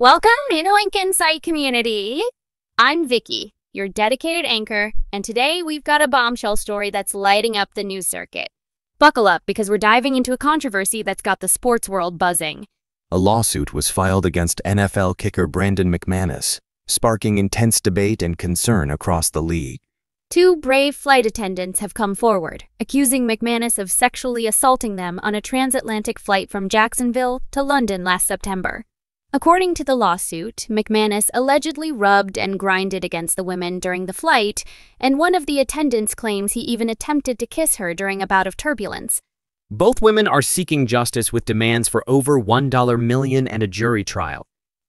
Welcome, Interlink Insight community. I'm Vicky, your dedicated anchor, and today we've got a bombshell story that's lighting up the news circuit. Buckle up because we're diving into a controversy that's got the sports world buzzing. A lawsuit was filed against NFL kicker Brandon McManus, sparking intense debate and concern across the league. Two brave flight attendants have come forward, accusing McManus of sexually assaulting them on a transatlantic flight from Jacksonville to London last September. According to the lawsuit, McManus allegedly rubbed and grinded against the women during the flight, and one of the attendants claims he even attempted to kiss her during a bout of turbulence. Both women are seeking justice with demands for over 1 million and a jury trial.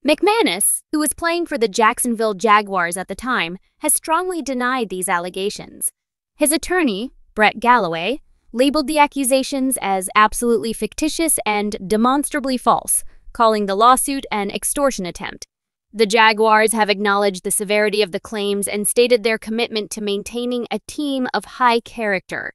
McManus, who was playing for the Jacksonville Jaguars at the time, has strongly denied these allegations. His attorney, Brett Galloway, labeled the accusations as absolutely fictitious and demonstrably false, calling the lawsuit an extortion attempt. The Jaguars have acknowledged the severity of the claims and stated their commitment to maintaining a team of high character.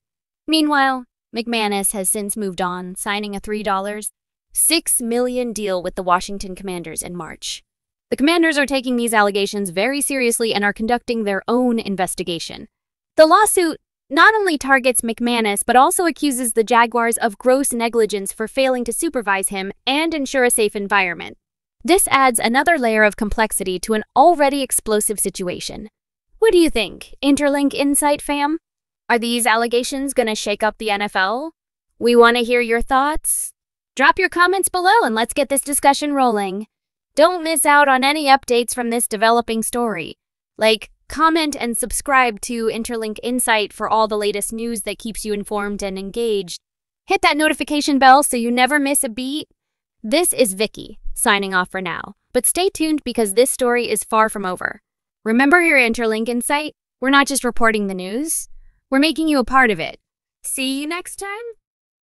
Meanwhile, McManus has since moved on, signing a $3 6 million deal with the Washington Commanders in March. The Commanders are taking these allegations very seriously and are conducting their own investigation. The lawsuit not only targets McManus, but also accuses the Jaguars of gross negligence for failing to supervise him and ensure a safe environment. This adds another layer of complexity to an already explosive situation. What do you think, Interlink Insight fam? Are these allegations going to shake up the NFL? We want to hear your thoughts. Drop your comments below and let's get this discussion rolling. Don't miss out on any updates from this developing story. Like, comment and subscribe to Interlink Insight for all the latest news that keeps you informed and engaged. Hit that notification bell so you never miss a beat. This is Vicky, signing off for now. But stay tuned because this story is far from over. Remember your Interlink Insight? We're not just reporting the news, we're making you a part of it. See you next time.